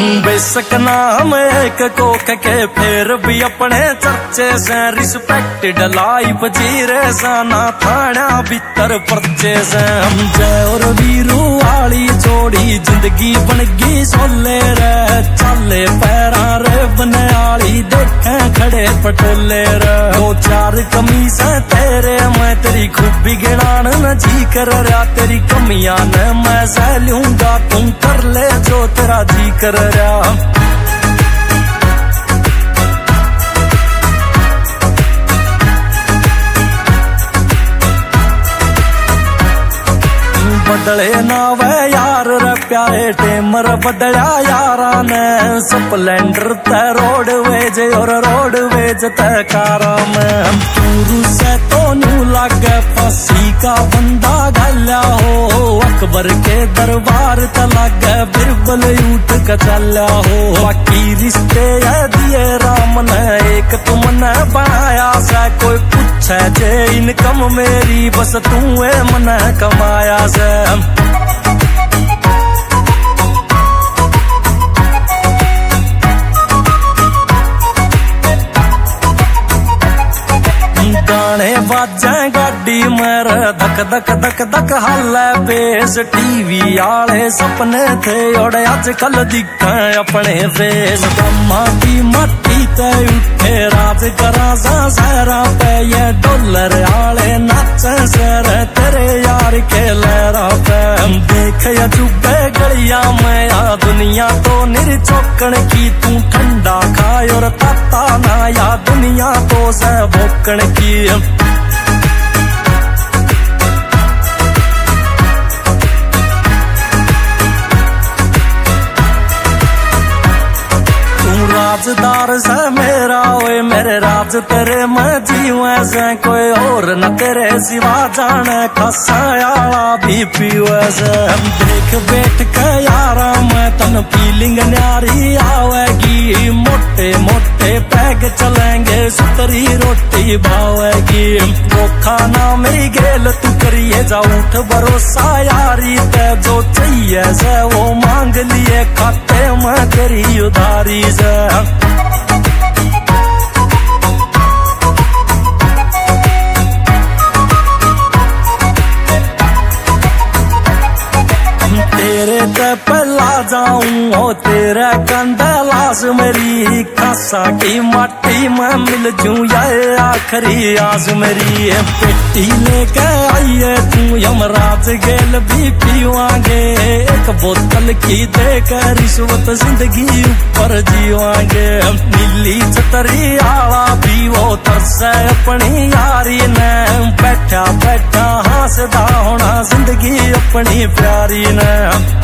बेशक नाम एक कोक के फिर भी अपने चर्चे से रिस्पेक्ट डलाई जी रे साना थाना भीतर पर्चे से। हम जय और वीरू वाली जोड़ी ज़िंदगी बनगी सोले रे। चले पटोले दो चार कमीज तेरे, मैं तेरी खूबी गिनान न जी कर रहा, तेरी कमियाँ न मैं सह लूँगा तुम कर ले जो तेरा जी कर रहा। बदले ना वे यार प्यारे टेमर बदला यारा ने स्प्लेंडर ते रोड वेज और रोड वेज ते कारा में चूरू से तो न्यू लागे, फांसी का बंदा गल्या हो। अकबर के दरबार त लागे, बिरबल उठ के हो। बाकी रिश्ते है दिए राम ने, एक तुमने बनाया से। कोई पूछे जे इनकम मेरी, बस तू मन कमाया से। गाने बाजे गाड़ी मर, धक धक धक धक, हाल बेस। टीवी आले सपने थे और अजकल दिख अपने फेस ब्रह्मा की मट्टी ते उठे, राज करा सा सारा पे डॉलर आले नाच सर तो निर्चौकण की तू ठंडा खाए और ताता ना या दुनिया तो से की। राजदार से मेरा, ओए मेरे राज तेरे मैं जीवे से कोई और न तेरे सिवा जाने खसायाला भी पीवे से देख बैठ के यारा तन फीलिंग न्यारी आवेगी। मोटे मोटे पैग चलेंगे, सुतरी रोटी भावेगी। वो खाना मेरी गेल, तू करिए जा, उठ भरोसा यारी। ते जो चाहिए से वो मांग लिए, खाते में तेरी उधारी से तेरे ते पहला जाऊँ, ओ तेरा कंदलास मेरी खासा की माटी में मिल जू, या आखिरी आस मेरी पेटी लेके आइए तू, यमराज गेल भी पीवांगे। एक बोतल की देकर रिश्वत ज़िंदगी ऊपर जीवांगे। नीली छतरी आला भी, वो तरसे अपनी यारी ने अपनी प्यारी ने।